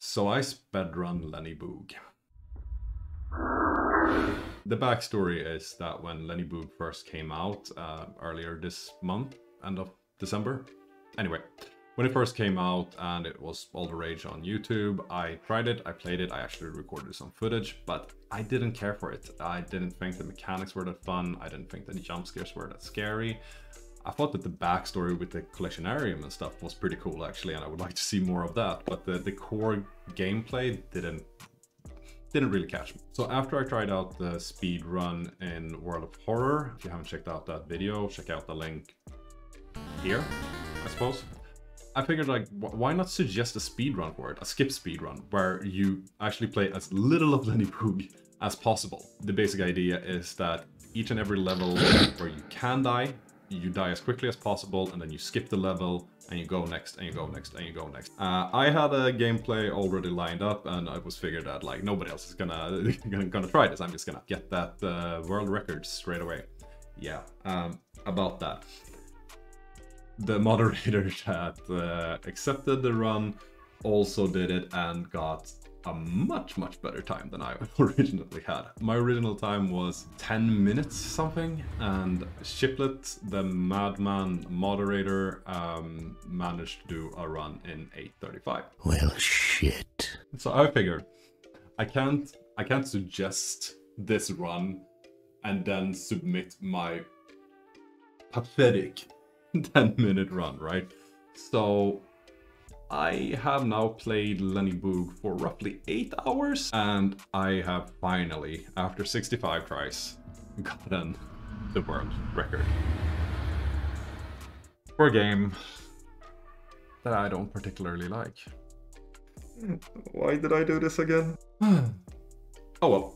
So I sped-run Leenie Boog. The backstory is that when Leenie Boog first came out uh, earlier this month, end of December. Anyway, when it first came out and it was all the rage on YouTube, I tried it, I played it, I actually recorded some footage, but I didn't care for it. I didn't think the mechanics were that fun, I didn't think the jump scares were that scary. I thought that the backstory with the collectionarium and stuff was pretty cool actually, and I would like to see more of that, but the, the core gameplay didn't didn't really catch me. So after I tried out the speed run in World of Horror, if you haven't checked out that video, check out the link here, I suppose. I figured like, why not suggest a speed run for it, a skip speed run, where you actually play as little of Leenie Boog as possible. The basic idea is that each and every level where you can die, you die as quickly as possible, and then you skip the level, and you go next, and you go next, and you go next. Uh, I had a gameplay already lined up, and I was figured that like nobody else is gonna gonna, gonna try this. I'm just gonna get that uh, world record straight away. Yeah, um, about that. The moderator that uh, accepted the run also did it and got a much, much better time than I originally had. My original time was 10 minutes something, and Shiplet, the madman moderator, um, managed to do a run in 8.35. Well, shit. So I figured, I can't, I can't suggest this run and then submit my pathetic 10 minute run, right? So I have now played Leenie Boog for roughly 8 hours and I have finally, after 65 tries, gotten the world record. For a game that I don't particularly like. Why did I do this again? oh well.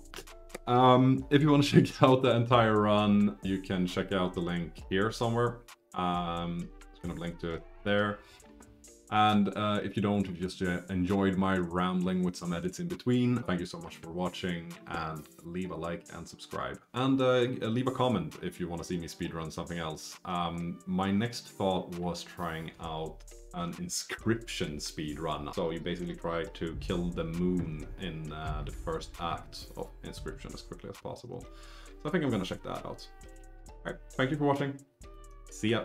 Um, if you want to check out the entire run, you can check out the link here somewhere. Um, it's gonna link to it there. And uh, if you don't, if you just uh, enjoyed my rambling with some edits in between, thank you so much for watching and leave a like and subscribe. And uh, leave a comment if you want to see me speedrun something else. Um, my next thought was trying out an Inscryption speedrun. So you basically try to kill the moon in uh, the first act of Inscryption as quickly as possible. So I think I'm gonna check that out. Alright, thank you for watching. See ya.